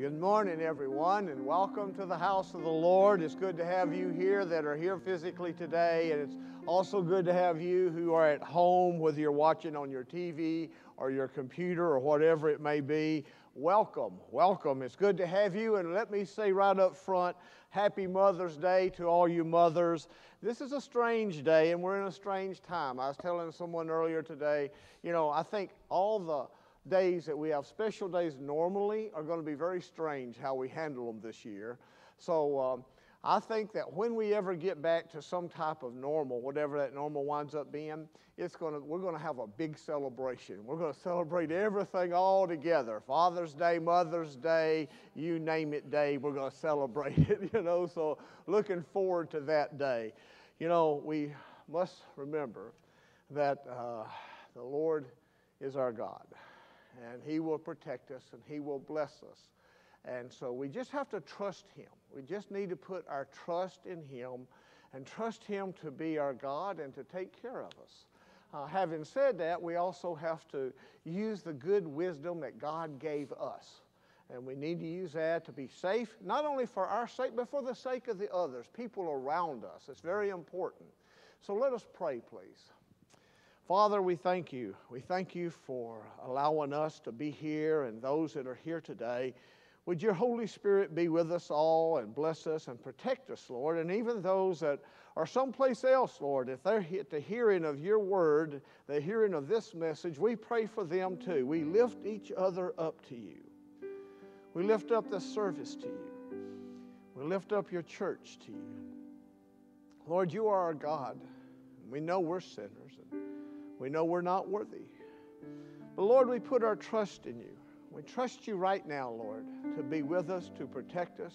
Good morning, everyone, and welcome to the house of the Lord. It's good to have you here that are here physically today, and it's also good to have you who are at home, whether you're watching on your TV or your computer or whatever it may be. Welcome, welcome. It's good to have you, and let me say right up front, Happy Mother's Day to all you mothers. This is a strange day, and we're in a strange time. I was telling someone earlier today, you know, I think all the days that we have special days normally are going to be very strange how we handle them this year. So um, I think that when we ever get back to some type of normal, whatever that normal winds up being, it's going to, we're going to have a big celebration. We're going to celebrate everything all together. Father's Day, Mother's Day, you name it day, we're going to celebrate it, you know. So looking forward to that day. You know, we must remember that uh, the Lord is our God and He will protect us and He will bless us. And so we just have to trust Him. We just need to put our trust in Him and trust Him to be our God and to take care of us. Uh, having said that, we also have to use the good wisdom that God gave us. And we need to use that to be safe, not only for our sake, but for the sake of the others, people around us. It's very important. So let us pray, please. Father, we thank you. We thank you for allowing us to be here and those that are here today. Would your Holy Spirit be with us all and bless us and protect us, Lord, and even those that are someplace else, Lord, if they're at the hearing of your word, the hearing of this message, we pray for them too. We lift each other up to you. We lift up this service to you. We lift up your church to you. Lord, you are our God. We know we're sinners. We know we're not worthy. But Lord, we put our trust in you. We trust you right now, Lord, to be with us, to protect us,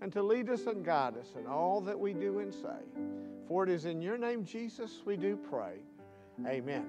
and to lead us and guide us in all that we do and say. For it is in your name, Jesus, we do pray. Amen.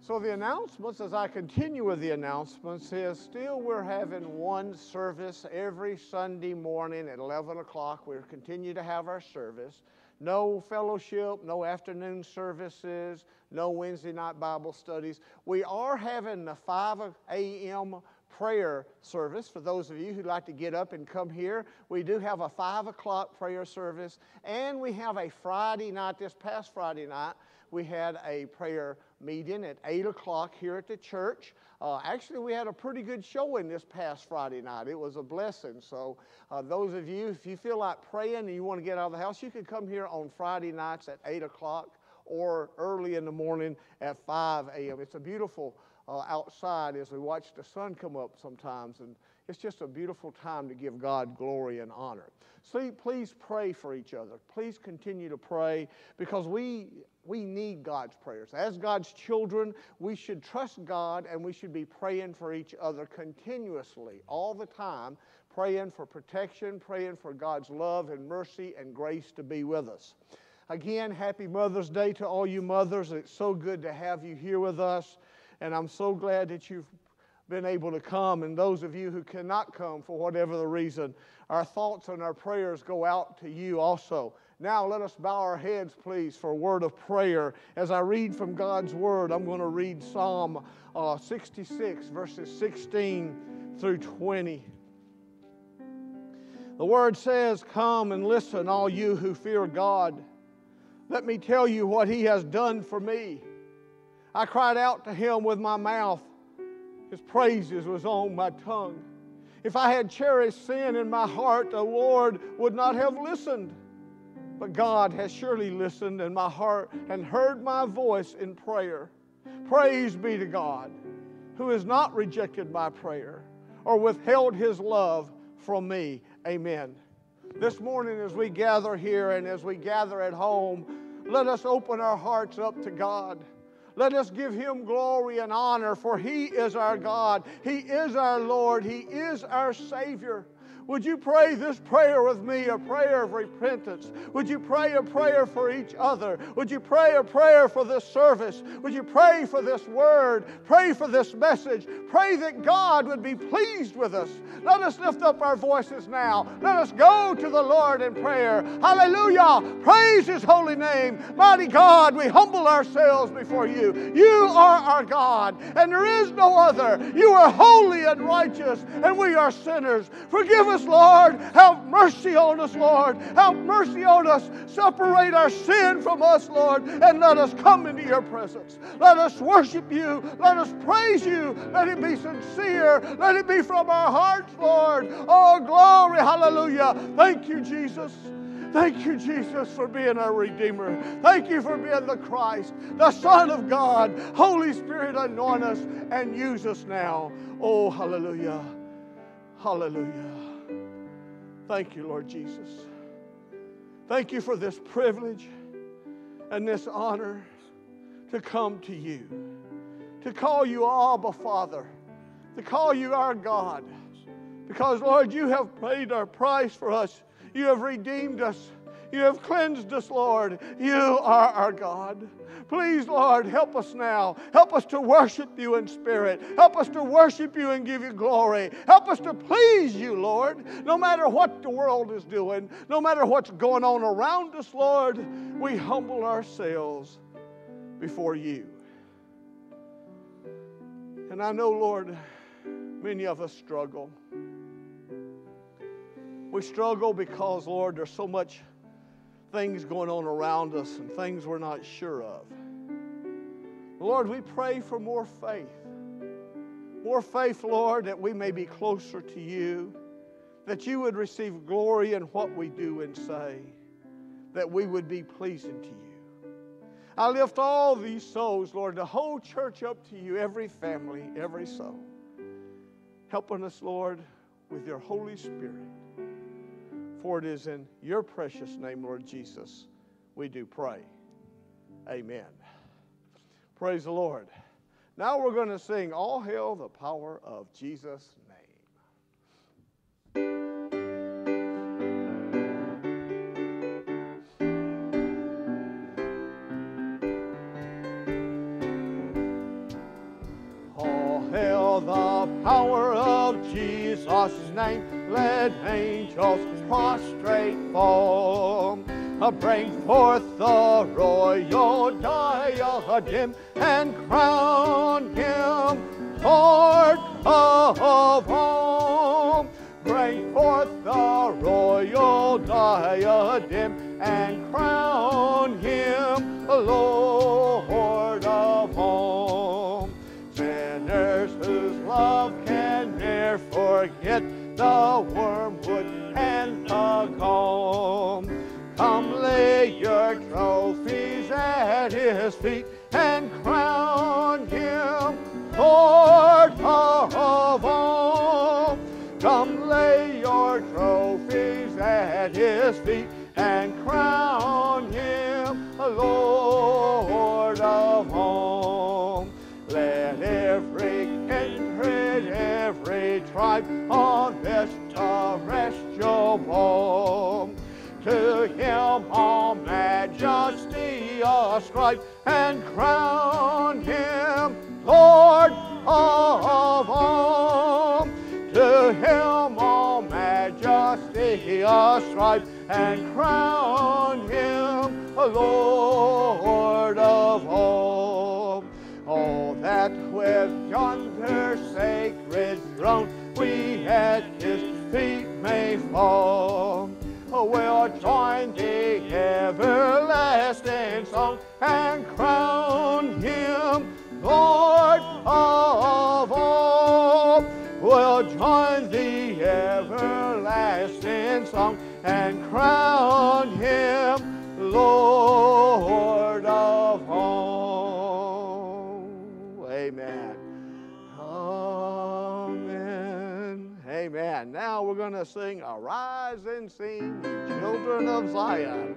So, the announcements, as I continue with the announcements, is still we're having one service every Sunday morning at 11 o'clock. we continue to have our service. No fellowship, no afternoon services, no Wednesday night Bible studies. We are having the 5 a.m. prayer service for those of you who'd like to get up and come here. We do have a 5 o'clock prayer service, and we have a Friday night, this past Friday night, we had a prayer meeting at 8 o'clock here at the church. Uh, actually, we had a pretty good showing this past Friday night. It was a blessing. So, uh, those of you, if you feel like praying and you want to get out of the house, you can come here on Friday nights at 8 o'clock or early in the morning at 5 a.m. It's a beautiful uh, outside as we watch the sun come up sometimes, and it's just a beautiful time to give God glory and honor. So please pray for each other. Please continue to pray because we we need God's prayers. As God's children, we should trust God and we should be praying for each other continuously, all the time, praying for protection, praying for God's love and mercy and grace to be with us. Again, happy Mother's Day to all you mothers. It's so good to have you here with us, and I'm so glad that you've been able to come. And those of you who cannot come for whatever the reason, our thoughts and our prayers go out to you also. Now, let us bow our heads, please, for a word of prayer. As I read from God's word, I'm going to read Psalm uh, 66, verses 16 through 20. The word says, Come and listen, all you who fear God. Let me tell you what he has done for me. I cried out to him with my mouth, his praises was on my tongue. If I had cherished sin in my heart, the Lord would not have listened. But God has surely listened in my heart and heard my voice in prayer. Praise be to God, who has not rejected my prayer or withheld his love from me. Amen. This morning, as we gather here and as we gather at home, let us open our hearts up to God. Let us give him glory and honor, for he is our God. He is our Lord. He is our Savior. Would you pray this prayer with me, a prayer of repentance? Would you pray a prayer for each other? Would you pray a prayer for this service? Would you pray for this word? Pray for this message. Pray that God would be pleased with us. Let us lift up our voices now. Let us go to the Lord in prayer. Hallelujah. Praise His holy name. Mighty God, we humble ourselves before you. You are our God, and there is no other. You are holy and righteous, and we are sinners. Forgive us, Lord. Have mercy on us, Lord. Have mercy on us. Separate our sin from us, Lord, and let us come into your presence. Let us worship you. Let us praise you. Let it be sincere. Let it be from our hearts, Lord. Oh, glory. Hallelujah. Thank you, Jesus. Thank you, Jesus, for being our Redeemer. Thank you for being the Christ, the Son of God. Holy Spirit, anoint us and use us now. Oh, hallelujah. Hallelujah. Thank you, Lord Jesus. Thank you for this privilege and this honor to come to you, to call you Abba Father, to call you our God. Because, Lord, you have paid our price for us. You have redeemed us. You have cleansed us, Lord. You are our God. Please, Lord, help us now. Help us to worship you in spirit. Help us to worship you and give you glory. Help us to please you, Lord. No matter what the world is doing, no matter what's going on around us, Lord, we humble ourselves before you. And I know, Lord, many of us struggle. We struggle because, Lord, there's so much things going on around us and things we're not sure of. Lord, we pray for more faith. More faith, Lord, that we may be closer to you, that you would receive glory in what we do and say, that we would be pleasing to you. I lift all these souls, Lord, the whole church up to you, every family, every soul. Helping us, Lord, with your Holy Spirit. For it is in your precious name, Lord Jesus, we do pray. Amen. Praise the Lord. Now we're going to sing All Hail the Power of Jesus' Name. All hail the power of Jesus' name. Let angels prostrate fall. Bring forth the royal diadem and crown him Lord of all. Bring forth the royal diadem and crown him Lord forget the wormwood and the gall. Come lay your trophies at his feet and crown him Lord of all. Come lay your trophies at his feet and crown him Lord ball to him all majesty ascribe and crown him Lord of all. To him all majesty ascribe and crown him Lord of all. All that with yonder sacred throne we at his feet may fall oh, We'll join the everlasting song and crown him Lord of all. We'll join the everlasting song and crown him Lord Amen. Now we're going to sing Arise and Sing, Ye Children of Zion.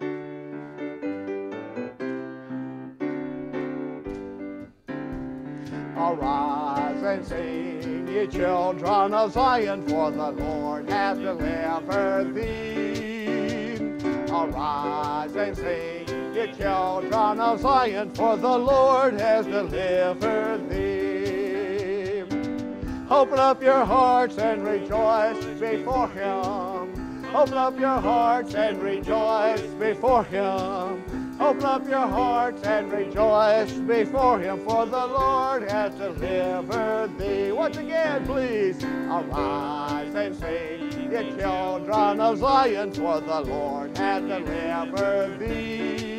Arise and sing, ye children of Zion, for the Lord hath delivered thee. Arise and sing, ye children of Zion, for the Lord has delivered thee. Open up your hearts and rejoice before him. Open up your hearts and rejoice before him. Open up your hearts and rejoice before him, for the Lord has delivered thee. Once again, please, arise and sing, ye children of Zion, for the Lord has delivered thee.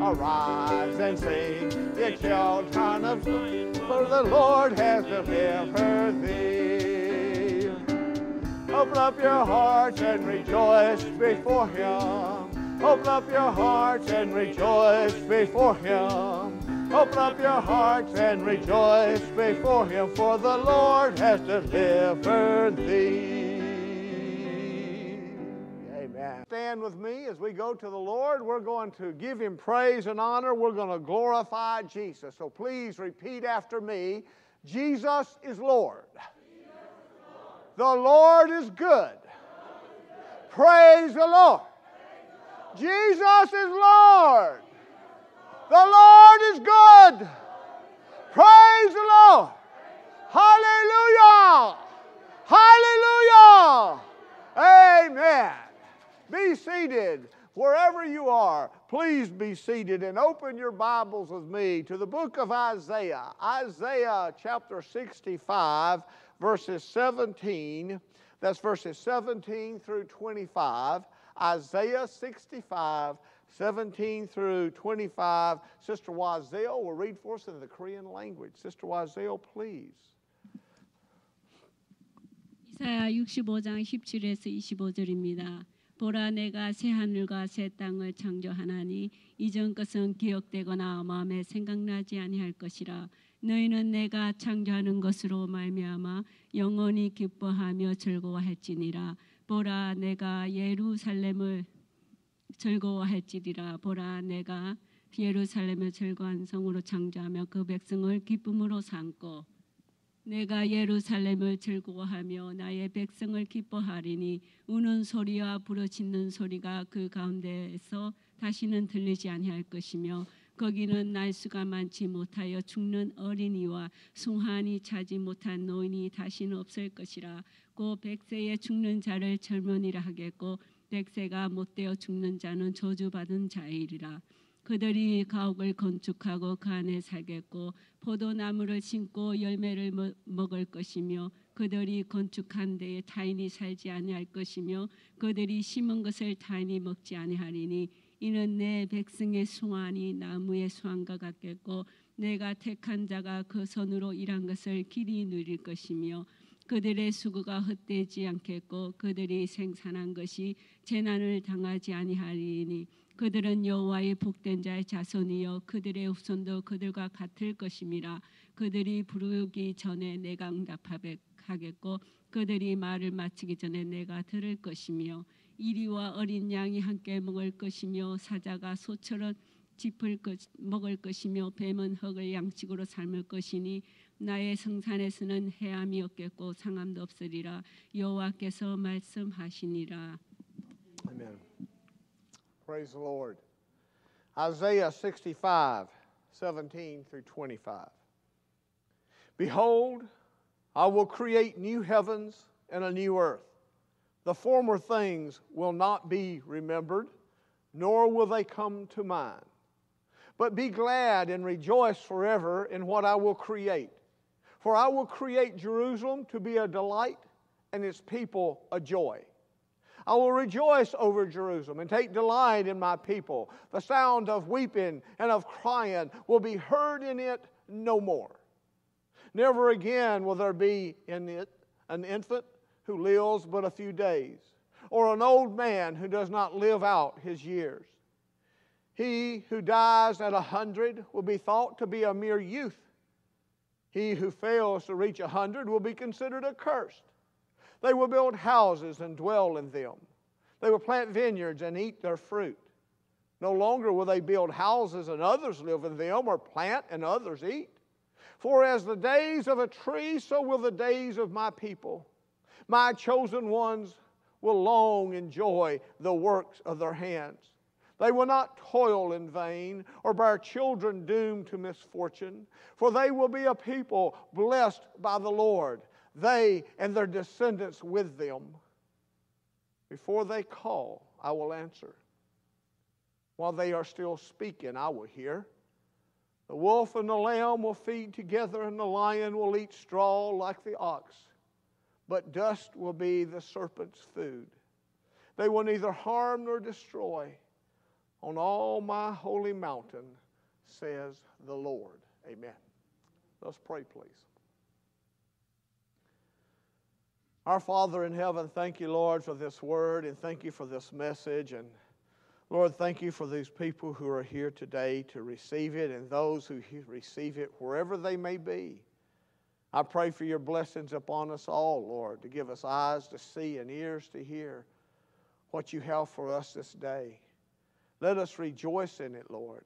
Arise and sing, ye children of Zion, for the Lord has delivered thee. Open up your hearts and rejoice before him. Open up your hearts and rejoice before Him. Open up your hearts and rejoice before Him, for the Lord has delivered thee. Stand with me as we go to the Lord. We're going to give Him praise and honor. We're going to glorify Jesus. So please repeat after me Jesus is Lord. The Lord is good. Praise the Lord. Jesus is Lord. The Lord is good. Praise the Lord. Hallelujah. Hallelujah. Amen. Be seated wherever you are. Please be seated and open your Bibles with me to the book of Isaiah. Isaiah chapter 65, verses 17. That's verses 17 through 25. Isaiah 65, 17 through 25. Sister Wazel will read for us in the Korean language. Sister Wazel, please. 이사야 65장 17에서 25절입니다. 보라 내가 새 하늘과 새 땅을 창조하나니 이전 것은 기억되거나 마음에 생각나지 아니할 것이라. 너희는 내가 창조하는 것으로 말미암아 영원히 기뻐하며 즐거워할지니라. 보라 내가 예루살렘을 즐거워할지리라. 보라 내가 예루살렘을 즐거운 성으로 창조하며 그 백성을 기쁨으로 삼고 내가 예루살렘을 즐거워하며 나의 백성을 기뻐하리니 우는 소리와 부르짖는 소리가 그 가운데에서 다시는 들리지 아니할 것이며 거기는 날수가 많지 못하여 죽는 어린이와 송한이 차지 못한 노인이 다시는 없을 것이라. 고 백세에 죽는 자를 젊은이라 하겠고 백세가 못되어 죽는 자는 저주받은 자이리라 그들이 가옥을 건축하고 그 안에 살겠고 포도나무를 심고 열매를 먹을 것이며 그들이 건축한 데에 타인이 살지 아니할 것이며 그들이 심은 것을 타인이 먹지 아니하리니 이는 내 백성의 수완이 나무의 수완과 같겠고 내가 택한 자가 그 손으로 일한 것을 길이 누릴 것이며 그들의 수고가 헛되지 않겠고 그들이 생산한 것이 재난을 당하지 아니하리니 그들은 여호와의 복된 자의 자손이요 그들의 후손도 그들과 같을 것임이라. 그들이 부르기 전에 내가 응답하겠고 그들이 말을 마치기 전에 내가 들을 것이며 이리와 어린 양이 함께 먹을 것이며 사자가 소처럼 짚을 것, 먹을 것이며 뱀은 흙을 양식으로 삶을 것이니 나의 성산에서는 해함이 없겠고 상함도 없으리라. 여호와께서 말씀하시니라. Praise the Lord. Isaiah 65, 17 through 25. Behold, I will create new heavens and a new earth. The former things will not be remembered, nor will they come to mind. But be glad and rejoice forever in what I will create. For I will create Jerusalem to be a delight and its people a joy. I will rejoice over Jerusalem and take delight in my people. The sound of weeping and of crying will be heard in it no more. Never again will there be in it an infant who lives but a few days, or an old man who does not live out his years. He who dies at a hundred will be thought to be a mere youth he who fails to reach a hundred will be considered accursed. They will build houses and dwell in them. They will plant vineyards and eat their fruit. No longer will they build houses and others live in them, or plant and others eat. For as the days of a tree, so will the days of my people. My chosen ones will long enjoy the works of their hands. They will not toil in vain or bear children doomed to misfortune, for they will be a people blessed by the Lord, they and their descendants with them. Before they call, I will answer. While they are still speaking, I will hear. The wolf and the lamb will feed together, and the lion will eat straw like the ox. But dust will be the serpent's food. They will neither harm nor destroy on all my holy mountain, says the Lord. Amen. Let's pray, please. Our Father in heaven, thank you, Lord, for this word, and thank you for this message. And Lord, thank you for these people who are here today to receive it and those who receive it wherever they may be. I pray for your blessings upon us all, Lord, to give us eyes to see and ears to hear what you have for us this day. Let us rejoice in it, Lord.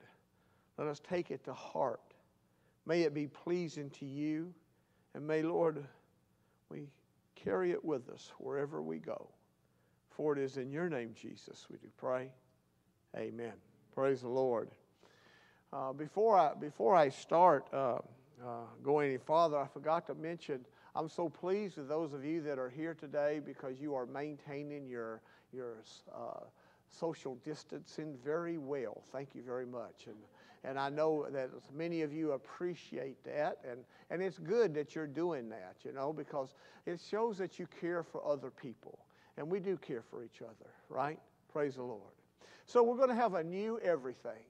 Let us take it to heart. May it be pleasing to you. And may, Lord, we carry it with us wherever we go. For it is in your name, Jesus, we do pray. Amen. Praise the Lord. Uh, before, I, before I start uh, uh, going any farther, I forgot to mention I'm so pleased with those of you that are here today because you are maintaining your, your uh, social distancing very well. Thank you very much. And, and I know that many of you appreciate that, and, and it's good that you're doing that, you know, because it shows that you care for other people. And we do care for each other, right? Praise the Lord. So we're going to have a new everything.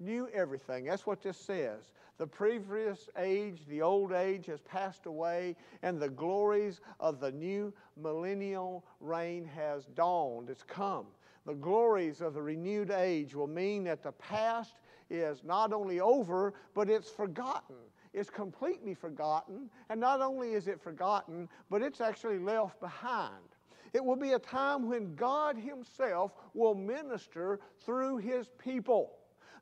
New everything. That's what this says. The previous age, the old age, has passed away, and the glories of the new millennial reign has dawned. It's come the glories of the renewed age will mean that the past is not only over, but it's forgotten. It's completely forgotten. And not only is it forgotten, but it's actually left behind. It will be a time when God Himself will minister through His people.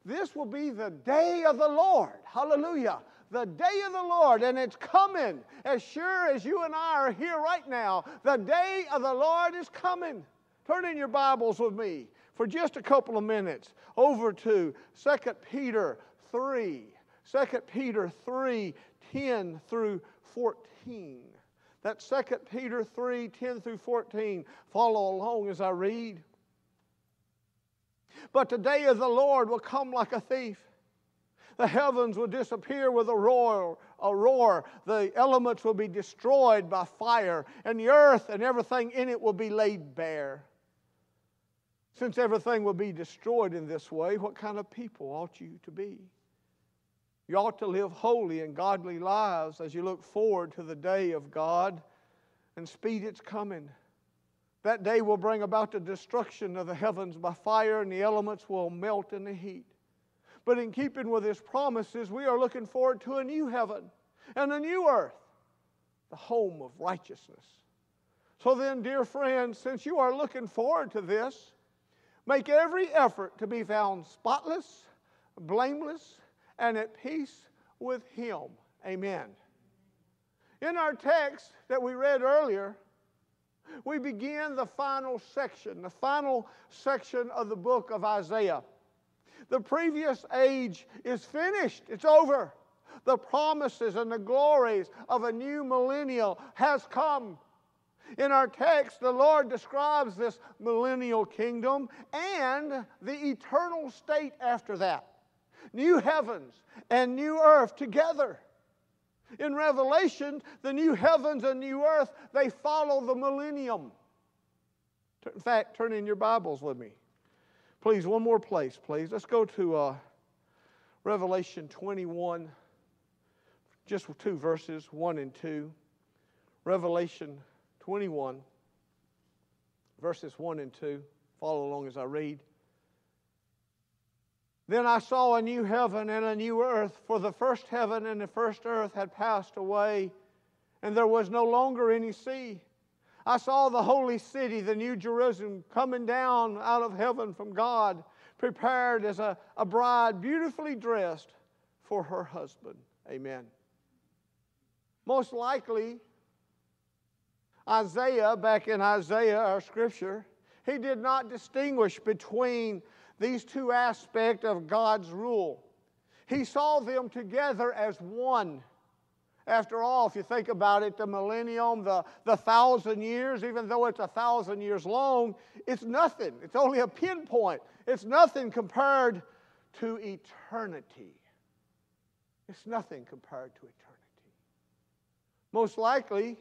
This will be the day of the Lord. Hallelujah. The day of the Lord, and it's coming as sure as you and I are here right now. The day of the Lord is coming. Turn in your Bibles with me for just a couple of minutes over to 2 Peter 3. 2 Peter 3 10 through 14. That's 2 Peter 3 10 through 14. Follow along as I read. But the day of the Lord will come like a thief. The heavens will disappear with a roar, a roar. The elements will be destroyed by fire, and the earth and everything in it will be laid bare. Since everything will be destroyed in this way, what kind of people ought you to be? You ought to live holy and godly lives as you look forward to the day of God and speed its coming. That day will bring about the destruction of the heavens by fire, and the elements will melt in the heat. But in keeping with His promises, we are looking forward to a new heaven and a new earth, the home of righteousness. So then, dear friends, since you are looking forward to this, Make every effort to be found spotless, blameless, and at peace with Him. Amen. In our text that we read earlier, we begin the final section, the final section of the book of Isaiah. The previous age is finished, it's over. The promises and the glories of a new millennial has come. In our text, the Lord describes this millennial kingdom and the eternal state after that new heavens and new earth together. In Revelation, the new heavens and new earth, they follow the millennium. In fact, turn in your Bibles with me. Please, one more place, please. Let's go to uh, Revelation 21, just two verses, 1 and 2. Revelation 21, verses 1 and 2. Follow along as I read. Then I saw a new heaven and a new earth, for the first heaven and the first earth had passed away, and there was no longer any sea. I saw the holy city, the new Jerusalem, coming down out of heaven from God, prepared as a, a bride beautifully dressed for her husband. Amen. Most likely, Isaiah, back in Isaiah, our scripture, he did not distinguish between these two aspects of God's rule. He saw them together as one. After all, if you think about it, the millennium, the, the thousand years, even though it's a thousand years long, it's nothing. It's only a pinpoint. It's nothing compared to eternity. It's nothing compared to eternity. Most likely,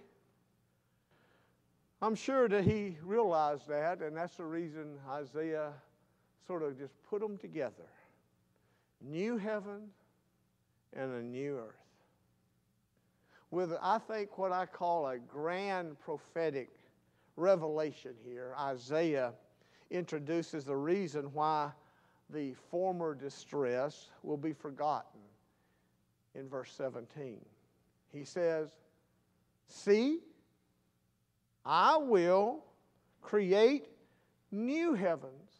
I'm sure that he realized that, and that's the reason Isaiah sort of just put them together new heaven and a new earth. With, I think, what I call a grand prophetic revelation here, Isaiah introduces the reason why the former distress will be forgotten in verse 17. He says, See, I will create new heavens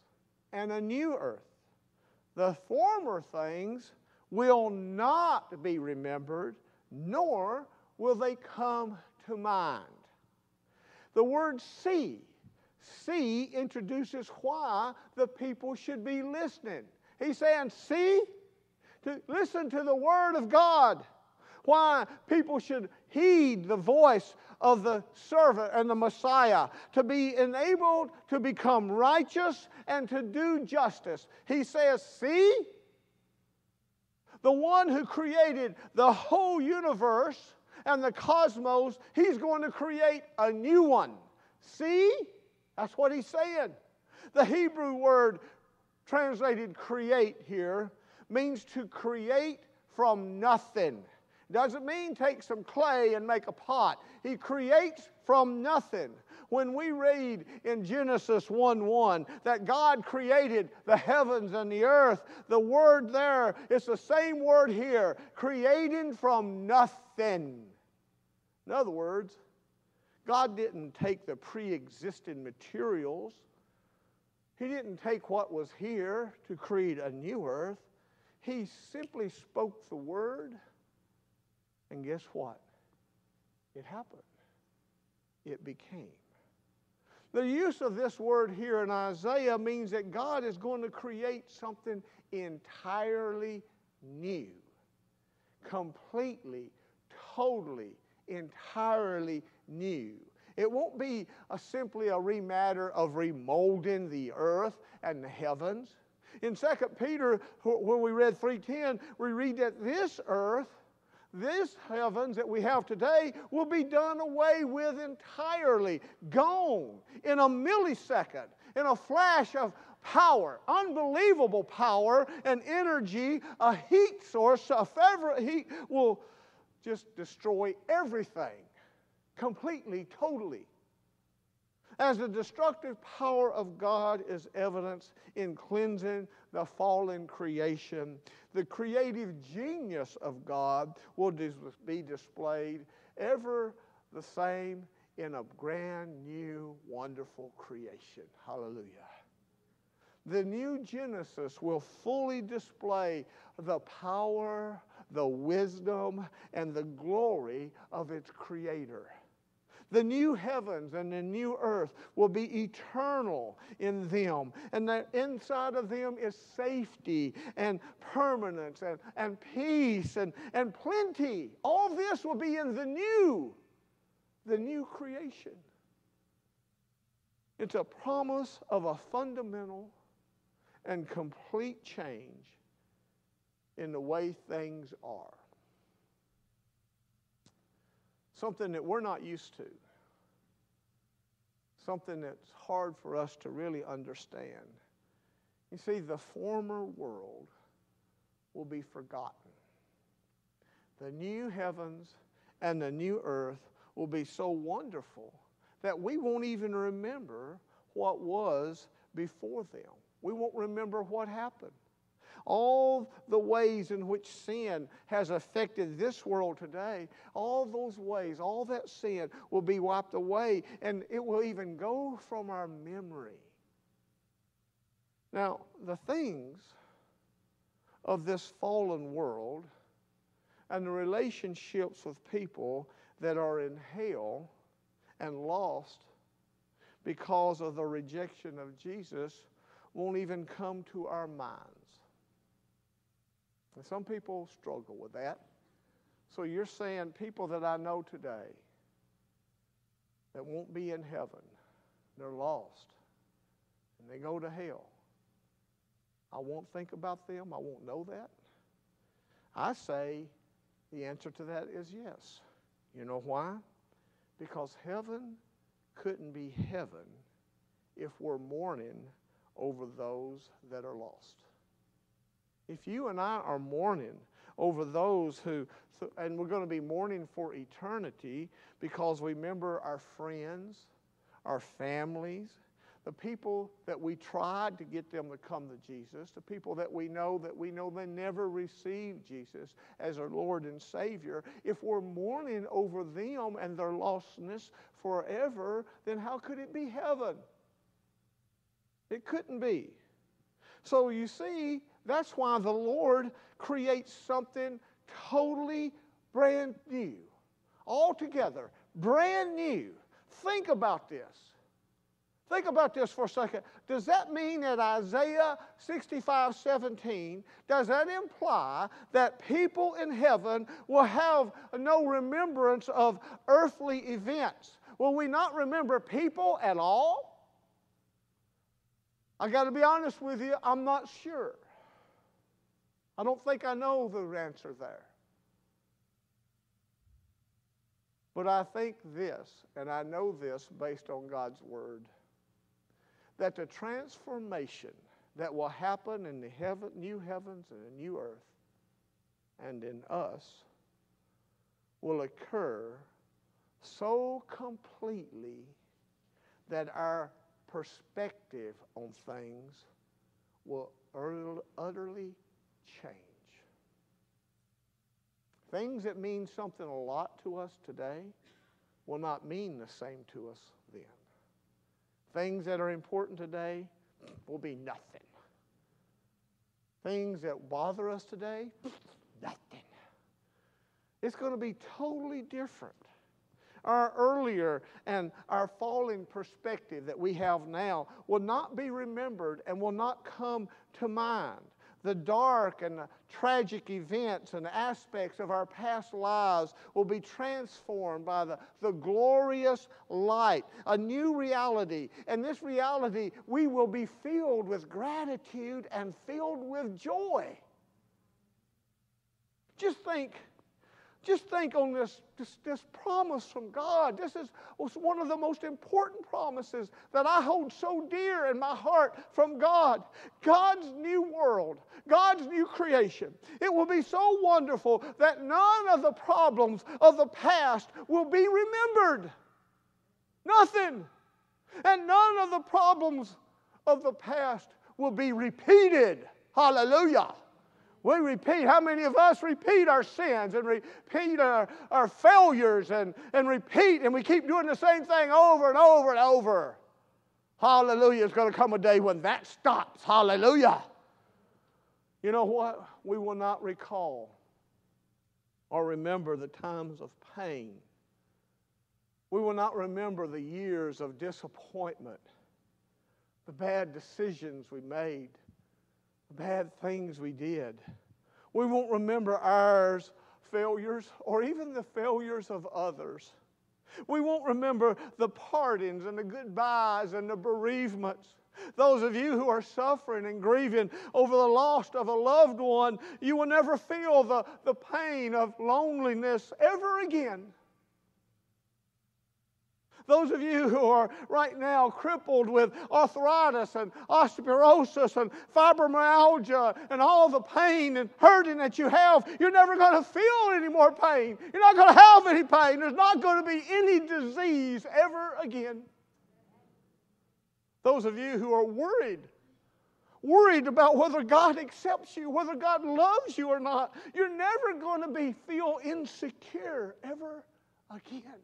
and a new earth. The former things will not be remembered, nor will they come to mind. The word see, see introduces why the people should be listening. He's saying, see, to listen to the word of God. Why people should heed the voice of the servant and the Messiah, to be enabled to become righteous and to do justice. He says, See, the one who created the whole universe and the cosmos, he's going to create a new one. See? That's what he's saying. The Hebrew word translated create here means to create from nothing. Doesn't mean take some clay and make a pot. He creates from nothing. When we read in Genesis 1 1 that God created the heavens and the earth, the word there is the same word here creating from nothing. In other words, God didn't take the pre existing materials, He didn't take what was here to create a new earth. He simply spoke the word and guess what? It happened. It became. The use of this word here in Isaiah means that God is going to create something entirely new, completely, totally, entirely new. It won't be a, simply a rematter of remolding the earth and the heavens. In 2 Peter, when we read 3.10, we read that this earth this heavens that we have today will be done away with entirely, gone in a millisecond, in a flash of power, unbelievable power and energy, a heat source, a favorite heat will just destroy everything completely, totally as the destructive power of God is evidenced in cleansing the fallen creation. The creative genius of God will be displayed ever the same in a brand new, wonderful creation. Hallelujah. The new Genesis will fully display the power, the wisdom, and the glory of its Creator. The new heavens and the new earth will be eternal in them. And the inside of them is safety and permanence and, and peace and, and plenty. All this will be in the new, the new creation. It's a promise of a fundamental and complete change in the way things are something that we're not used to, something that's hard for us to really understand. You see, the former world will be forgotten. The new heavens and the new earth will be so wonderful that we won't even remember what was before them. We won't remember what happened all the ways in which sin has affected this world today, all those ways, all that sin will be wiped away, and it will even go from our memory. Now, the things of this fallen world and the relationships with people that are in hell and lost because of the rejection of Jesus won't even come to our minds. And some people struggle with that. So you're saying people that I know today that won't be in heaven, they're lost, and they go to hell. I won't think about them, I won't know that. I say the answer to that is yes. You know why? Because heaven couldn't be heaven if we're mourning over those that are lost. If you and I are mourning over those who, and we're going to be mourning for eternity because we remember our friends, our families, the people that we tried to get them to come to Jesus, the people that we know that we know they never received Jesus as our Lord and Savior, if we're mourning over them and their lostness forever, then how could it be heaven? It couldn't be. So you see, that's why the Lord creates something totally brand new, altogether, brand new. Think about this. Think about this for a second. Does that mean that Isaiah 65 17, does that imply that people in heaven will have no remembrance of earthly events? Will we not remember people at all? I got to be honest with you, I'm not sure. I don't think I know the answer there. But I think this, and I know this based on God's Word that the transformation that will happen in the heaven, new heavens and the new earth and in us will occur so completely that our perspective on things will utterly change. Things that mean something a lot to us today will not mean the same to us then. Things that are important today will be nothing. Things that bother us today, nothing. It's going to be totally different. Our earlier and our falling perspective that we have now will not be remembered and will not come to mind the dark and the tragic events and aspects of our past lives will be transformed by the, the glorious light, a new reality. And this reality, we will be filled with gratitude and filled with joy. Just think just think on this, this, this, promise from God. This is one of the most important promises that I hold so dear in my heart from God. God's new world, God's new creation. It will be so wonderful that none of the problems of the past will be remembered. Nothing. And none of the problems of the past will be repeated. Hallelujah. We repeat. How many of us repeat our sins and repeat our, our failures and, and repeat and we keep doing the same thing over and over and over? Hallelujah. It's going to come a day when that stops. Hallelujah. You know what? We will not recall or remember the times of pain. We will not remember the years of disappointment, the bad decisions we made bad things we did. We won't remember ours failures or even the failures of others. We won't remember the partings and the goodbyes and the bereavements. Those of you who are suffering and grieving over the loss of a loved one, you will never feel the, the pain of loneliness ever again. Those of you who are right now crippled with arthritis and osteoporosis and fibromyalgia and all the pain and hurting that you have, you're never going to feel any more pain. You're not going to have any pain. There's not going to be any disease ever again. Those of you who are worried, worried about whether God accepts you, whether God loves you or not, you're never going to be feel insecure ever again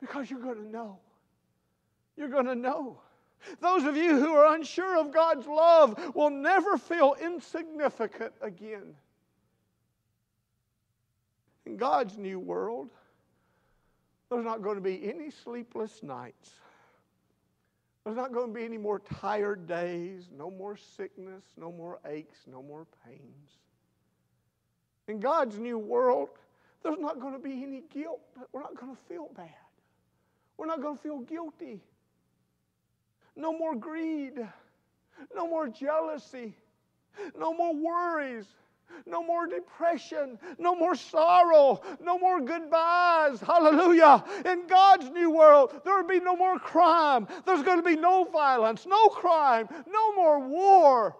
because you're going to know. You're going to know. Those of you who are unsure of God's love will never feel insignificant again. In God's new world, there's not going to be any sleepless nights. There's not going to be any more tired days, no more sickness, no more aches, no more pains. In God's new world, there's not going to be any guilt. We're not going to feel bad. We're not going to feel guilty. No more greed. No more jealousy. No more worries. No more depression. No more sorrow. No more goodbyes. Hallelujah. In God's new world, there will be no more crime. There's going to be no violence, no crime, no more war.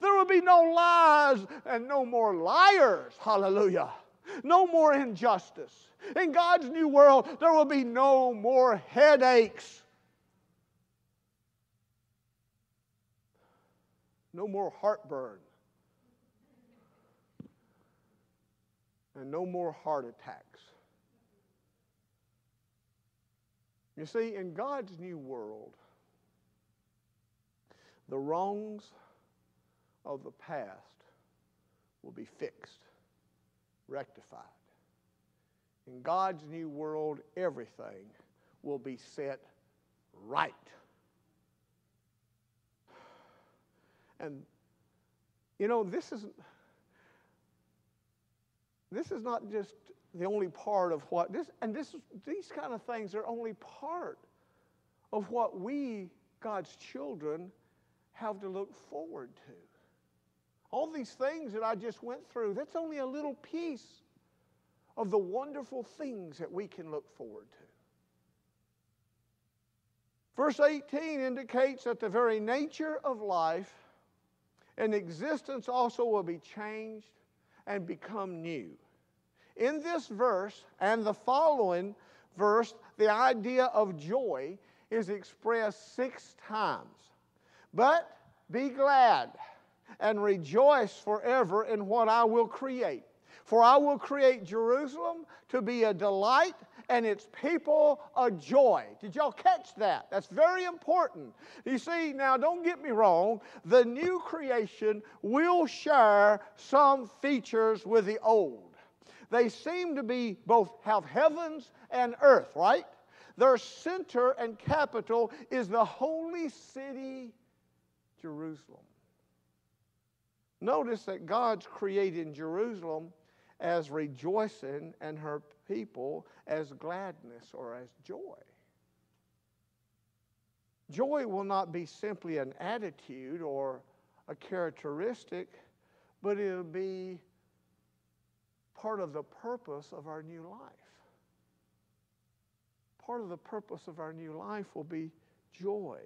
There will be no lies and no more liars. Hallelujah. No more injustice. In God's new world, there will be no more headaches. No more heartburn. and no more heart attacks. You see, in God's new world, the wrongs of the past will be fixed, rectified. In God's new world, everything will be set right. And, you know, this is this is not just the only part of what this and this these kind of things are only part of what we God's children have to look forward to. All these things that I just went through, that's only a little piece of the wonderful things that we can look forward to. Verse 18 indicates that the very nature of life and existence also will be changed and become new. In this verse and the following verse, the idea of joy is expressed six times. But be glad and rejoice forever in what I will create. For I will create Jerusalem to be a delight and its people a joy. Did y'all catch that? That's very important. You see, now don't get me wrong, the new creation will share some features with the old. They seem to be both have heavens and earth, right? Their center and capital is the holy city, Jerusalem. Notice that God's creating Jerusalem as rejoicing and her people as gladness or as joy. Joy will not be simply an attitude or a characteristic, but it'll be part of the purpose of our new life. Part of the purpose of our new life will be joy.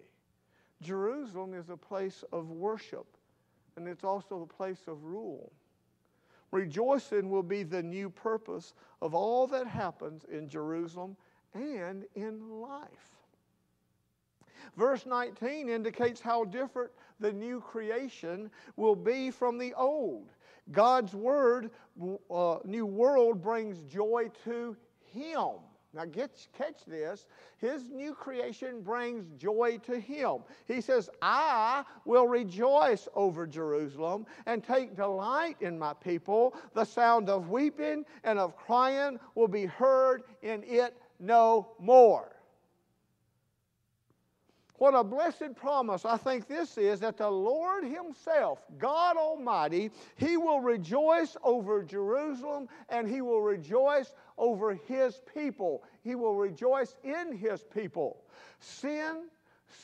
Jerusalem is a place of worship, and it's also a place of rule. Rejoicing will be the new purpose of all that happens in Jerusalem and in life. Verse 19 indicates how different the new creation will be from the old. God's word, uh, new world, brings joy to Him. Now, get, catch this. His new creation brings joy to him. He says, I will rejoice over Jerusalem and take delight in my people. The sound of weeping and of crying will be heard in it no more. What a blessed promise I think this is that the Lord Himself, God Almighty, He will rejoice over Jerusalem and He will rejoice over His people. He will rejoice in His people. Sin,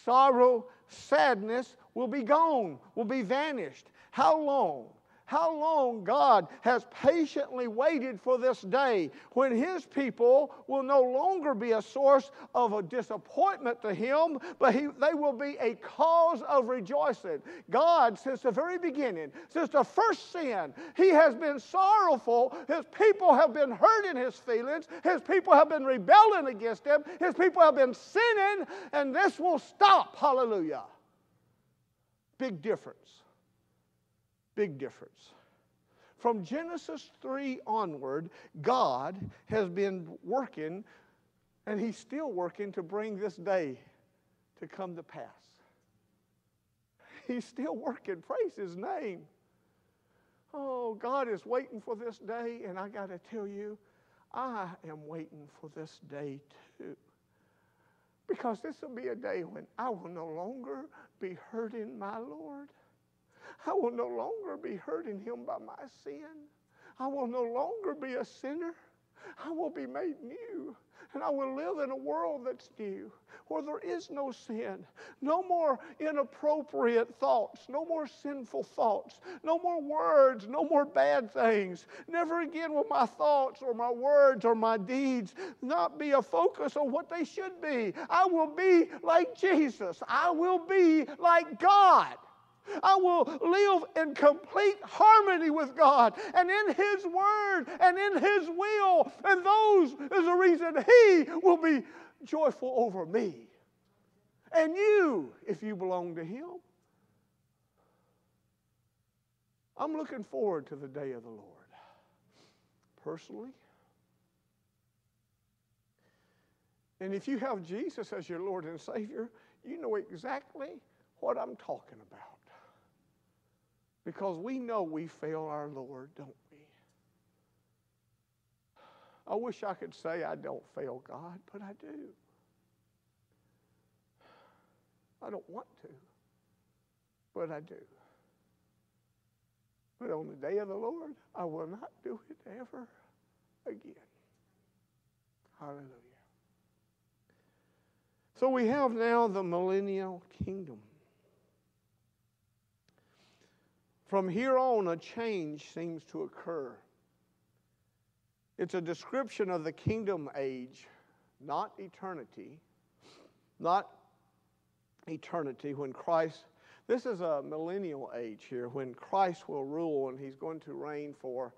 sorrow, sadness will be gone, will be vanished. How long? How long God has patiently waited for this day when His people will no longer be a source of a disappointment to Him, but he, they will be a cause of rejoicing. God, since the very beginning, since the first sin, He has been sorrowful. His people have been hurting His feelings. His people have been rebelling against Him. His people have been sinning, and this will stop. Hallelujah. Big difference. Big difference. From Genesis 3 onward, God has been working, and He's still working to bring this day to come to pass. He's still working. Praise His name. Oh, God is waiting for this day, and I got to tell you, I am waiting for this day too. Because this will be a day when I will no longer be hurting my Lord. I will no longer be hurting him by my sin. I will no longer be a sinner. I will be made new. And I will live in a world that's new, where there is no sin, no more inappropriate thoughts, no more sinful thoughts, no more words, no more bad things. Never again will my thoughts or my words or my deeds not be a focus on what they should be. I will be like Jesus, I will be like God. I will live in complete harmony with God and in His Word and in His will. And those is the reason He will be joyful over me. And you, if you belong to Him. I'm looking forward to the day of the Lord. Personally. And if you have Jesus as your Lord and Savior, you know exactly what I'm talking about. Because we know we fail our Lord, don't we? I wish I could say I don't fail God, but I do. I don't want to, but I do. But on the day of the Lord, I will not do it ever again. Hallelujah. So we have now the millennial kingdom. From here on, a change seems to occur. It's a description of the kingdom age, not eternity. Not eternity when Christ, this is a millennial age here, when Christ will rule and he's going to reign for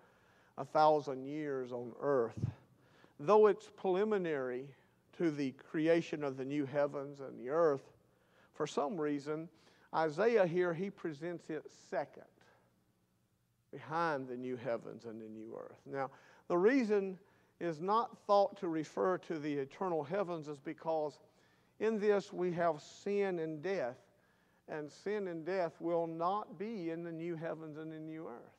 a thousand years on earth. Though it's preliminary to the creation of the new heavens and the earth, for some reason, Isaiah here, he presents it second behind the new heavens and the new earth. Now, the reason is not thought to refer to the eternal heavens is because in this we have sin and death, and sin and death will not be in the new heavens and the new earth.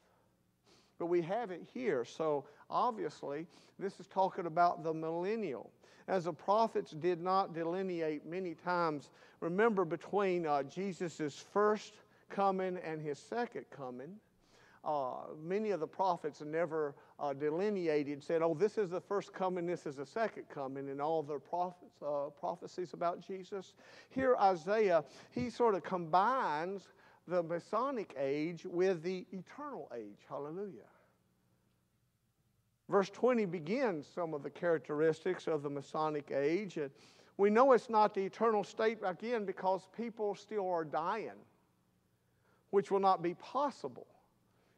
But we have it here, so obviously this is talking about the millennial. As the prophets did not delineate many times, remember between uh, Jesus' first coming and his second coming, uh, many of the prophets never uh, delineated, said, oh, this is the first coming, this is the second coming, in all their prophets, uh, prophecies about Jesus. Here, Isaiah, he sort of combines the Messianic age with the eternal age. Hallelujah. Verse 20 begins some of the characteristics of the Messianic age. And we know it's not the eternal state again because people still are dying, which will not be possible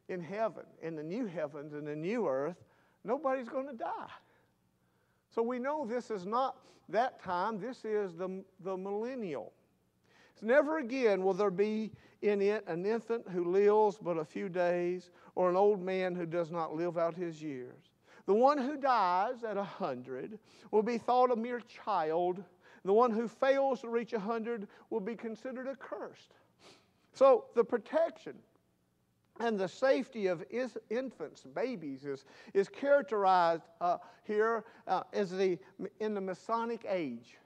in heaven, in the new heavens and the new earth, nobody's going to die. So we know this is not that time, this is the, the millennial. It's never again will there be in it an infant who lives but a few days, or an old man who does not live out his years. The one who dies at a hundred will be thought a mere child. The one who fails to reach a hundred will be considered accursed. So the protection and the safety of infants, babies, is, is characterized uh, here uh, as the, in the Messianic age.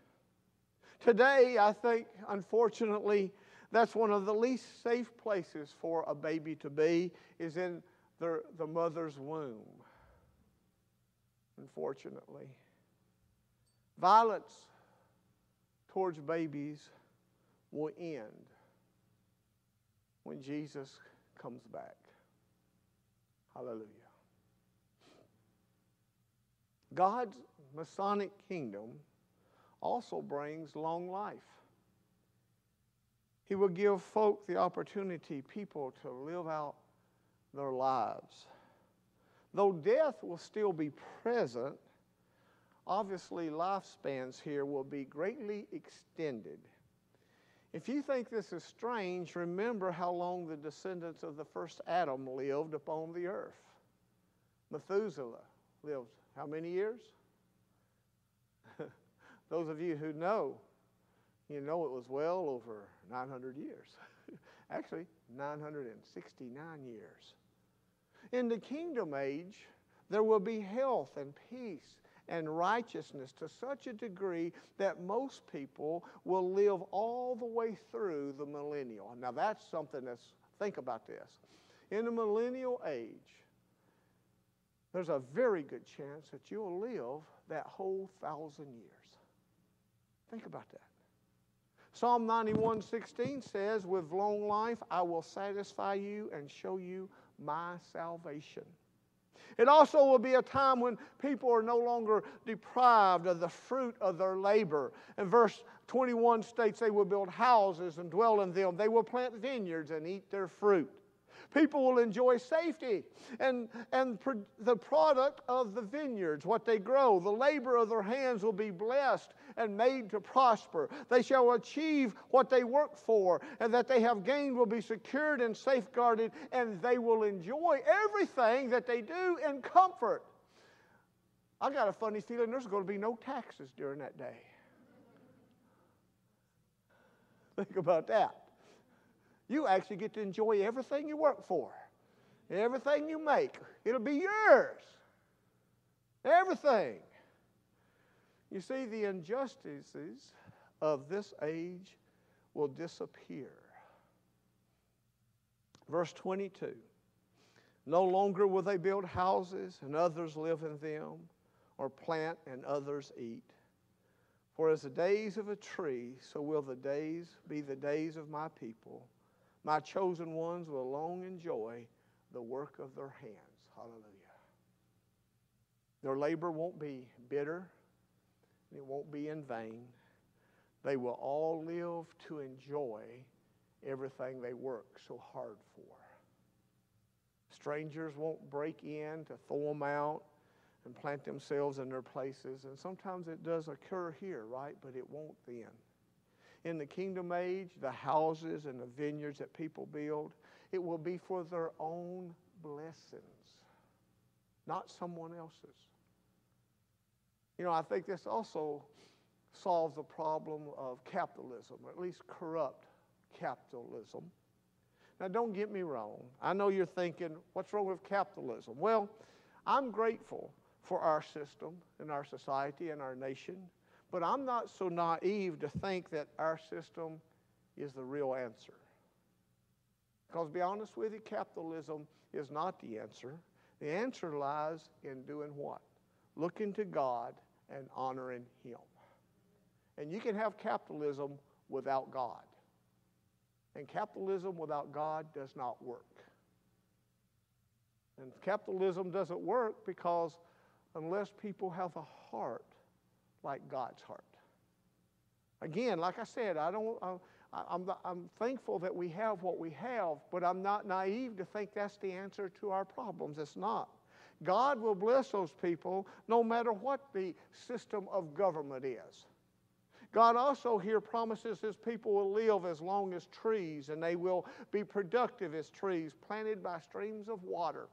Today, I think, unfortunately, that's one of the least safe places for a baby to be, is in the, the mother's womb, unfortunately. Violence towards babies will end when Jesus comes back. Hallelujah. God's Messianic kingdom also brings long life. He will give folk the opportunity, people, to live out their lives. Though death will still be present, obviously lifespans here will be greatly extended. If you think this is strange, remember how long the descendants of the first Adam lived upon the earth. Methuselah lived how many years? Those of you who know, you know it was well over 900 years. Actually, 969 years. In the kingdom age, there will be health and peace and righteousness to such a degree that most people will live all the way through the millennial. Now, that's something that's, think about this. In the millennial age, there's a very good chance that you'll live that whole thousand years. Think about that. Psalm 91 16 says, With long life I will satisfy you and show you my salvation. It also will be a time when people are no longer deprived of the fruit of their labor. And verse 21 states they will build houses and dwell in them. They will plant vineyards and eat their fruit. People will enjoy safety and, and the product of the vineyards, what they grow. The labor of their hands will be blessed and made to prosper. They shall achieve what they work for, and that they have gained will be secured and safeguarded, and they will enjoy everything that they do in comfort. I got a funny feeling there's going to be no taxes during that day. Think about that. You actually get to enjoy everything you work for, everything you make. It'll be yours. Everything. You see, the injustices of this age will disappear. Verse 22 No longer will they build houses and others live in them, or plant and others eat. For as the days of a tree, so will the days be the days of my people. My chosen ones will long enjoy the work of their hands. Hallelujah. Their labor won't be bitter, it won't be in vain. They will all live to enjoy everything they work so hard for. Strangers won't break in to throw them out and plant themselves in their places. And sometimes it does occur here, right? But it won't then. In the kingdom age, the houses and the vineyards that people build, it will be for their own blessings, not someone else's. You know, I think this also solves the problem of capitalism, or at least corrupt capitalism. Now, don't get me wrong. I know you're thinking, what's wrong with capitalism? Well, I'm grateful for our system and our society and our nation, but I'm not so naive to think that our system is the real answer. Because, to be honest with you, capitalism is not the answer. The answer lies in doing what? Looking to God and honoring Him. And you can have capitalism without God. And capitalism without God does not work. And capitalism doesn't work because unless people have a heart like God's heart. Again, like I said, I don't. I, I'm, I'm thankful that we have what we have, but I'm not naive to think that's the answer to our problems. It's not. God will bless those people no matter what the system of government is. God also here promises his people will live as long as trees and they will be productive as trees planted by streams of water.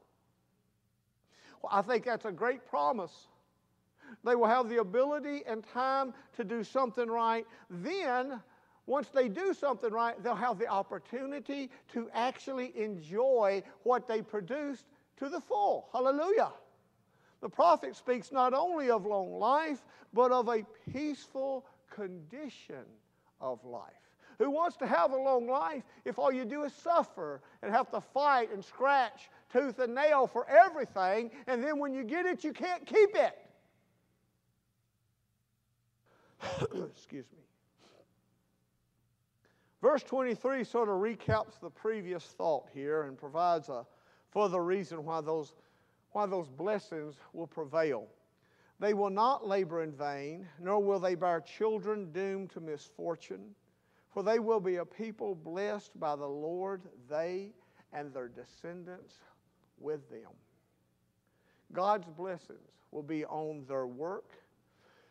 Well, I think that's a great promise. They will have the ability and time to do something right. Then, once they do something right, they'll have the opportunity to actually enjoy what they produced to the full. Hallelujah. The prophet speaks not only of long life, but of a peaceful condition of life. Who wants to have a long life if all you do is suffer and have to fight and scratch tooth and nail for everything, and then when you get it, you can't keep it? Excuse me. Verse 23 sort of recaps the previous thought here and provides a further reason why those, why those blessings will prevail. They will not labor in vain, nor will they bear children doomed to misfortune, for they will be a people blessed by the Lord, they and their descendants with them. God's blessings will be on their work,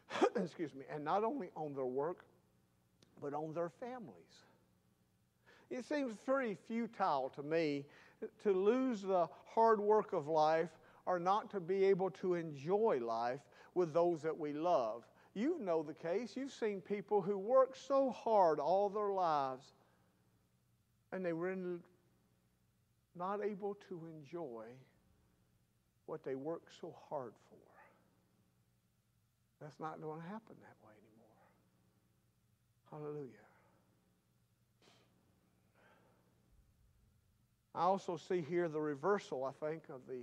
excuse me, and not only on their work, but on their families. It seems very futile to me to lose the hard work of life or not to be able to enjoy life with those that we love. You know the case. You've seen people who work so hard all their lives and they were not able to enjoy what they worked so hard for. That's not going to happen that way anymore. Hallelujah. I also see here the reversal, I think, of the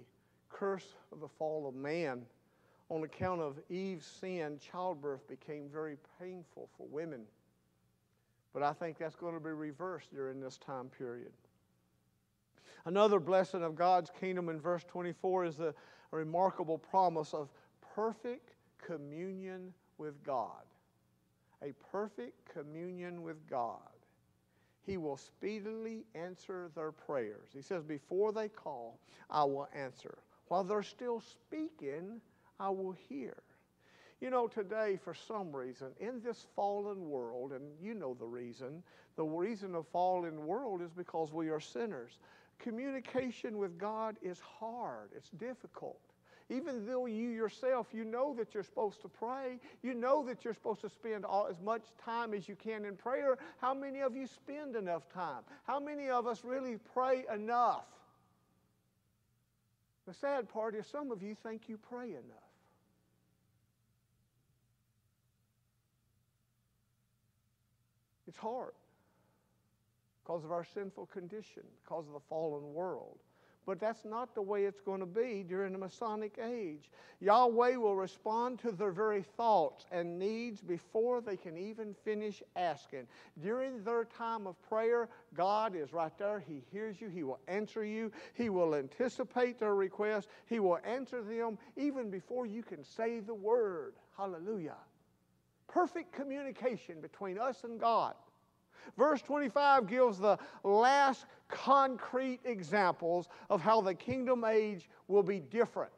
curse of the fall of man. On account of Eve's sin, childbirth became very painful for women. But I think that's going to be reversed during this time period. Another blessing of God's kingdom in verse 24 is the remarkable promise of perfect communion with God. A perfect communion with God. He will speedily answer their prayers. He says, Before they call, I will answer. While they're still speaking, I will hear. You know, today, for some reason, in this fallen world, and you know the reason, the reason of fallen world is because we are sinners. Communication with God is hard, it's difficult. Even though you yourself, you know that you're supposed to pray, you know that you're supposed to spend all, as much time as you can in prayer, how many of you spend enough time? How many of us really pray enough? The sad part is some of you think you pray enough. It's hard because of our sinful condition, because of the fallen world. But that's not the way it's going to be during the Messianic age. Yahweh will respond to their very thoughts and needs before they can even finish asking. During their time of prayer, God is right there. He hears you, He will answer you, He will anticipate their request, He will answer them even before you can say the word. Hallelujah. Perfect communication between us and God. Verse 25 gives the last concrete examples of how the kingdom age will be different.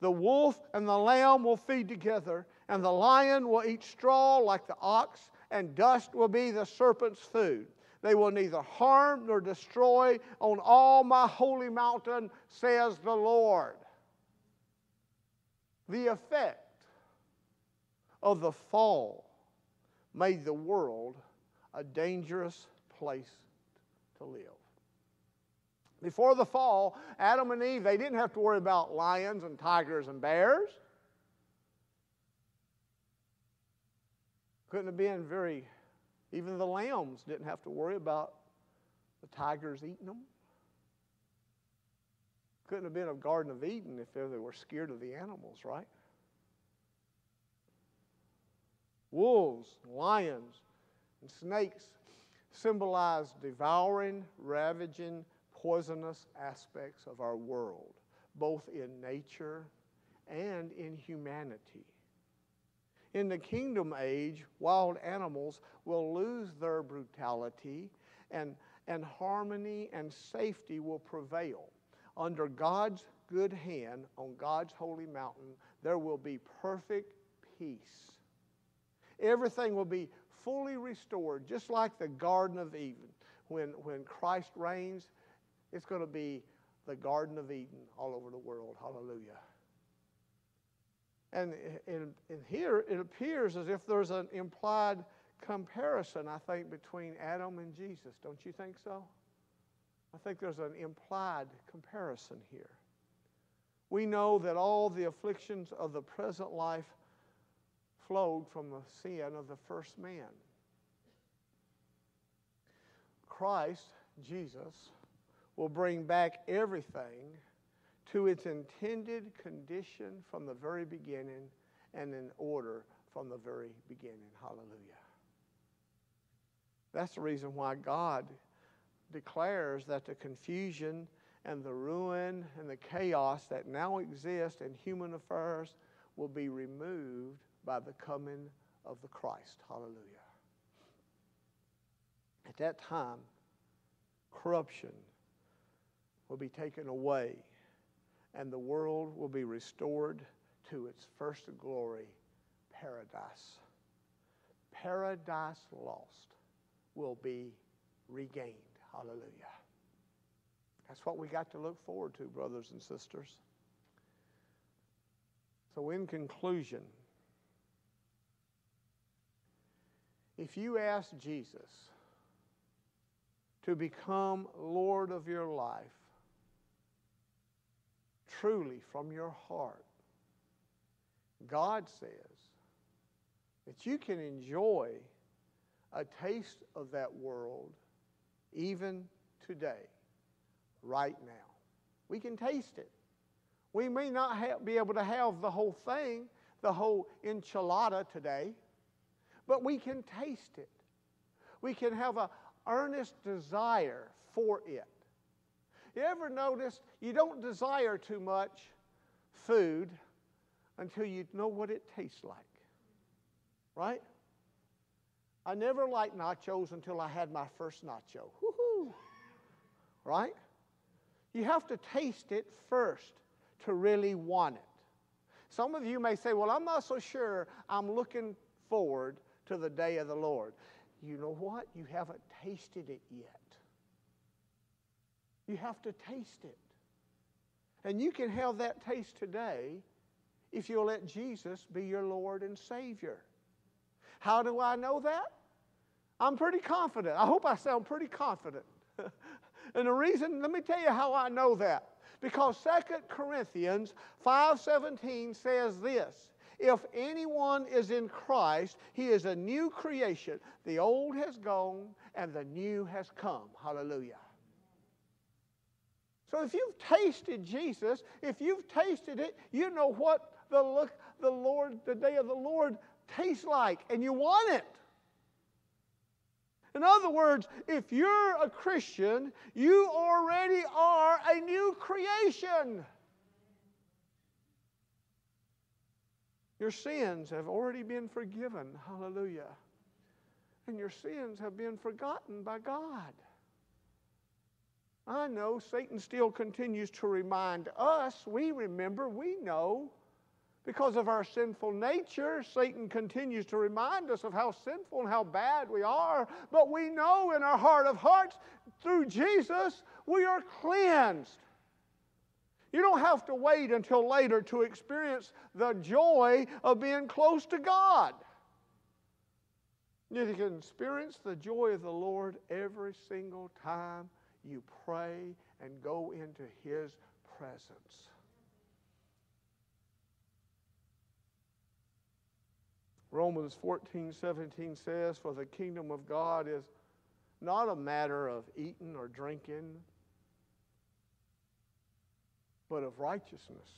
The wolf and the lamb will feed together, and the lion will eat straw like the ox, and dust will be the serpent's food. They will neither harm nor destroy on all my holy mountain, says the Lord. The effect of the fall made the world a dangerous place to live. Before the fall, Adam and Eve, they didn't have to worry about lions and tigers and bears. Couldn't have been very, even the lambs didn't have to worry about the tigers eating them. Couldn't have been a Garden of Eden if they were scared of the animals, right? Wolves, lions, and snakes symbolize devouring, ravaging, poisonous aspects of our world, both in nature and in humanity. In the kingdom age, wild animals will lose their brutality and, and harmony and safety will prevail. Under God's good hand on God's holy mountain, there will be perfect peace. Everything will be fully restored, just like the Garden of Eden. When, when Christ reigns, it's going to be the Garden of Eden all over the world. Hallelujah. And in, in here, it appears as if there's an implied comparison, I think, between Adam and Jesus. Don't you think so? I think there's an implied comparison here. We know that all the afflictions of the present life flowed from the sin of the first man. Christ, Jesus, will bring back everything to its intended condition from the very beginning and in order from the very beginning. Hallelujah. That's the reason why God declares that the confusion and the ruin and the chaos that now exist in human affairs will be removed by the coming of the Christ. Hallelujah. At that time, corruption will be taken away and the world will be restored to its first glory, paradise. Paradise lost will be regained. Hallelujah. That's what we got to look forward to, brothers and sisters. So, in conclusion, If you ask Jesus to become Lord of your life, truly from your heart, God says that you can enjoy a taste of that world even today, right now. We can taste it. We may not have, be able to have the whole thing, the whole enchilada today, but we can taste it. We can have an earnest desire for it. You ever notice you don't desire too much food until you know what it tastes like? Right? I never liked nachos until I had my first nacho. Woo-hoo. Right? You have to taste it first to really want it. Some of you may say, Well, I'm not so sure I'm looking forward to the day of the Lord. You know what? You haven't tasted it yet. You have to taste it. And you can have that taste today if you'll let Jesus be your Lord and Savior. How do I know that? I'm pretty confident. I hope I sound pretty confident. and the reason, let me tell you how I know that. Because 2 Corinthians 5:17 says this, if anyone is in Christ, he is a new creation. The old has gone and the new has come. Hallelujah. So if you've tasted Jesus, if you've tasted it, you know what the look the Lord, the day of the Lord tastes like, and you want it. In other words, if you're a Christian, you already are a new creation. Your sins have already been forgiven. Hallelujah. And your sins have been forgotten by God. I know Satan still continues to remind us. We remember, we know. Because of our sinful nature, Satan continues to remind us of how sinful and how bad we are. But we know in our heart of hearts, through Jesus, we are cleansed. You don't have to wait until later to experience the joy of being close to God. You can experience the joy of the Lord every single time you pray and go into His presence. Romans 14, 17 says, For the kingdom of God is not a matter of eating or drinking, but of righteousness,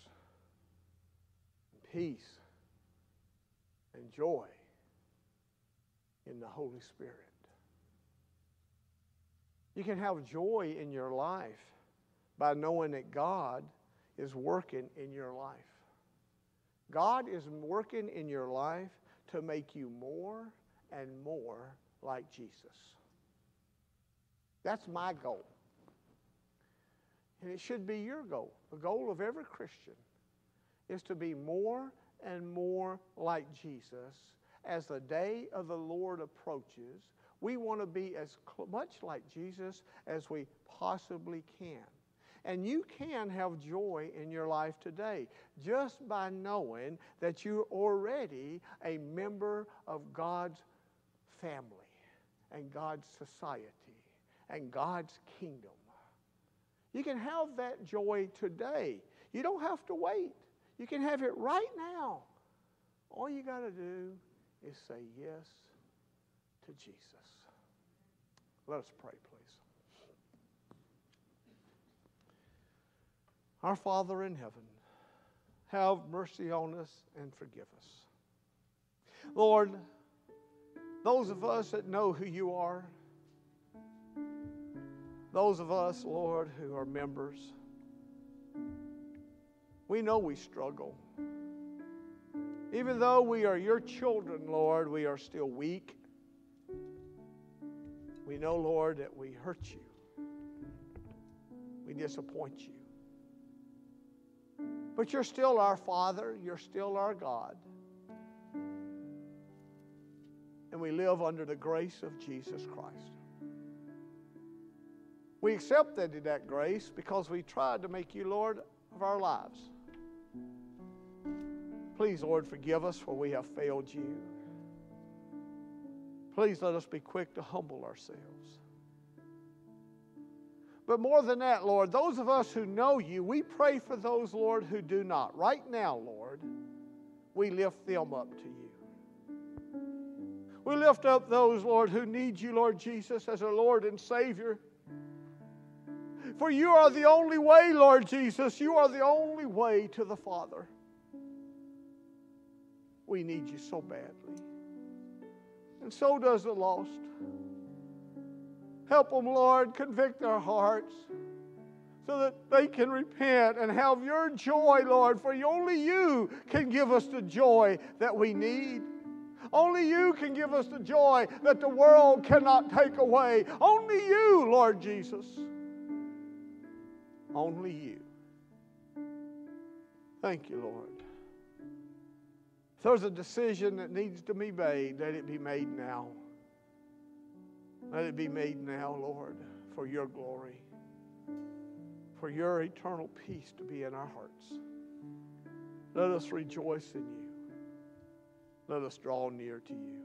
peace, and joy in the Holy Spirit. You can have joy in your life by knowing that God is working in your life. God is working in your life to make you more and more like Jesus. That's my goal. And it should be your goal. The goal of every Christian is to be more and more like Jesus as the day of the Lord approaches. We want to be as much like Jesus as we possibly can. And you can have joy in your life today just by knowing that you're already a member of God's family and God's society and God's kingdom. You can have that joy today. You don't have to wait. You can have it right now. All you got to do is say yes to Jesus. Let us pray, please. Our Father in heaven, have mercy on us and forgive us. Lord, those of us that know who you are, those of us, Lord, who are members, we know we struggle. Even though we are your children, Lord, we are still weak. We know, Lord, that we hurt you, we disappoint you. But you're still our Father, you're still our God. And we live under the grace of Jesus Christ. We accepted that grace because we tried to make you Lord of our lives. Please, Lord, forgive us for we have failed you. Please let us be quick to humble ourselves. But more than that, Lord, those of us who know you, we pray for those, Lord, who do not. Right now, Lord, we lift them up to you. We lift up those, Lord, who need you, Lord Jesus, as our Lord and Savior. For you are the only way, Lord Jesus. You are the only way to the Father. We need you so badly. And so does the lost. Help them, Lord, convict their hearts so that they can repent and have your joy, Lord, for only you can give us the joy that we need. Only you can give us the joy that the world cannot take away. Only you, Lord Jesus. Only you. Thank you, Lord. If there's a decision that needs to be made, let it be made now. Let it be made now, Lord, for your glory, for your eternal peace to be in our hearts. Let us rejoice in you. Let us draw near to you.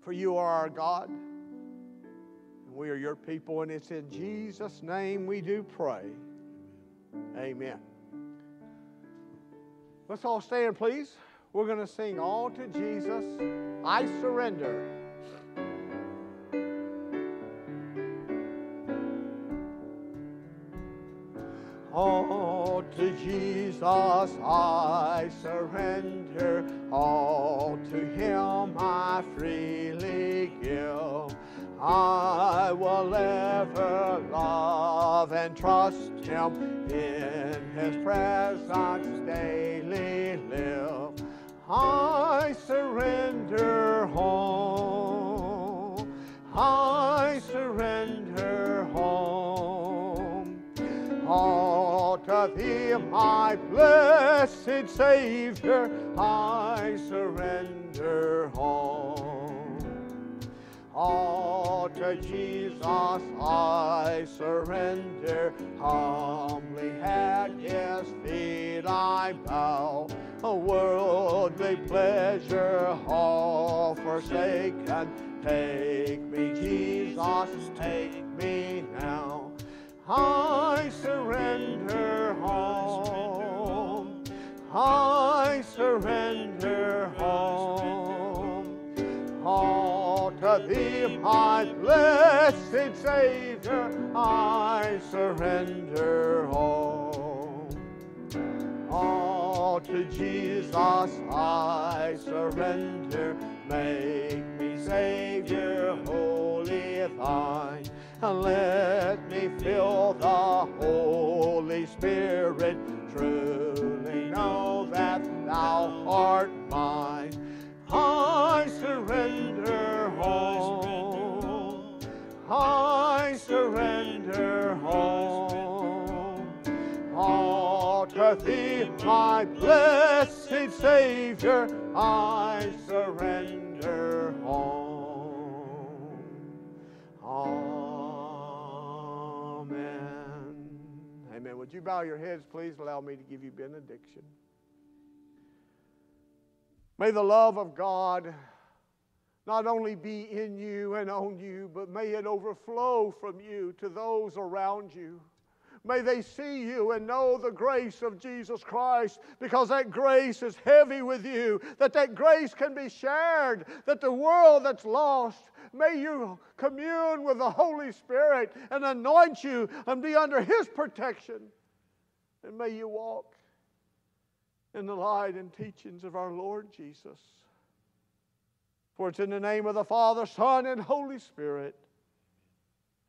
For you are our God, we are your people, and it's in Jesus' name we do pray. Amen. Let's all stand, please. We're going to sing All to Jesus, I Surrender. All to Jesus I surrender, all to Him I freely give. I will ever love and trust Him in His presence daily live. I surrender home. I surrender home. All to Thee, my blessed Savior, I surrender home. All to Jesus I surrender, humbly at His feet I bow. A worldly pleasure all forsaken, take me, Jesus, take me now. I surrender all, I surrender home. All to thee, my blessed Savior, I surrender home. All to Jesus I surrender, make me Savior, wholly thine. And let me feel the Holy Spirit, truly know that thou art surrender home. All to thee, my blessed Savior, I surrender home. Amen. Amen. Would you bow your heads, please? Allow me to give you benediction. May the love of God not only be in you and on you, but may it overflow from you to those around you. May they see you and know the grace of Jesus Christ because that grace is heavy with you, that that grace can be shared, that the world that's lost, may you commune with the Holy Spirit and anoint you and be under His protection. And may you walk in the light and teachings of our Lord Jesus. For it's in the name of the Father, Son, and Holy Spirit.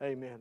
Amen.